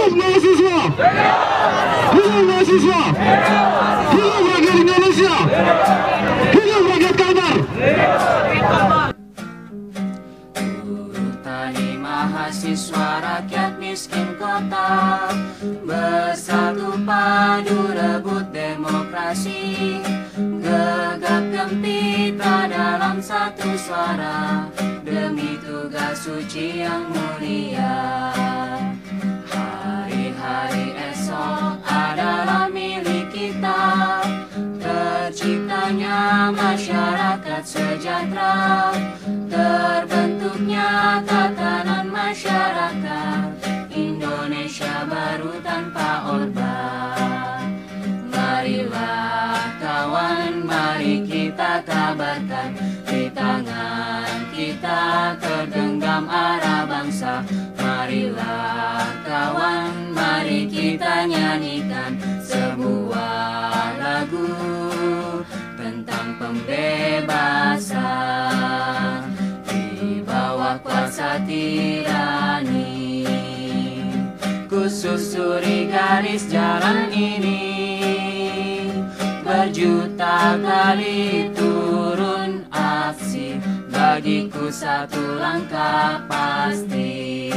Hidup mahasiswa! Rakyat miskin kota. Bersatu padu rebut demokrasi. Gegap gempita dalam satu suara. Demi tugas suci yang mulia Masyarakat sejahtera. Terbentuknya tatanan masyarakat Indonesia baru tanpa Orba Marilah kawan, mari kita kabarkan Di tangan kita tergenggam arah bangsa. Marilah kawan, mari kita nyanyikan Sebuah lagu pembebasan Di bawah kuasa tirani. Kususuri garis jalan ini Berjuta kali turun aksi. Bagiku satu langkah pasti